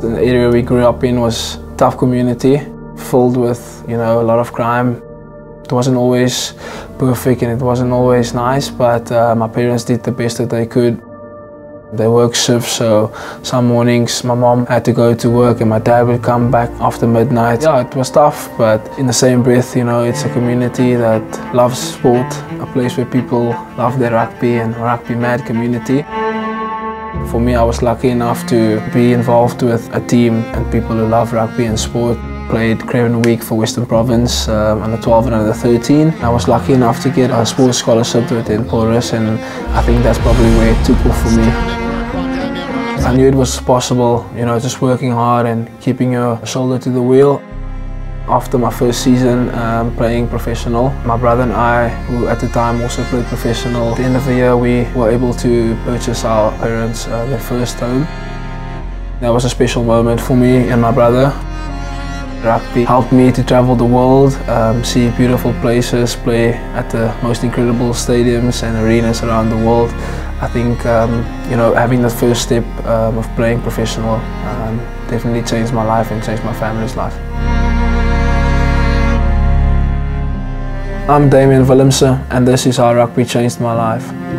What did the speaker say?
The area we grew up in was a tough community, filled with, you know, a lot of crime. It wasn't always perfect and it wasn't always nice, but uh, my parents did the best that they could. They worked shifts, so some mornings my mom had to go to work and my dad would come back after midnight. Yeah, it was tough, but in the same breath, you know, it's a community that loves sport, a place where people love their rugby and rugby mad community. For me, I was lucky enough to be involved with a team and people who love rugby and sport. Played Craven Week for Western Province um, under 12 and under 13. I was lucky enough to get a sports scholarship to attend Paul Roos and I think that's probably where it took off for me. I knew it was possible, you know, just working hard and keeping your shoulder to the wheel. After my first season um, playing professional, my brother and I, who at the time also played professional, at the end of the year we were able to purchase our parents uh, their first home. That was a special moment for me and my brother. Rugby helped me to travel the world, um, see beautiful places, play at the most incredible stadiums and arenas around the world. I think um, you know having that first step um, of playing professional um, definitely changed my life and changed my family's life. I'm Damian Willemse and this is how rugby changed my life.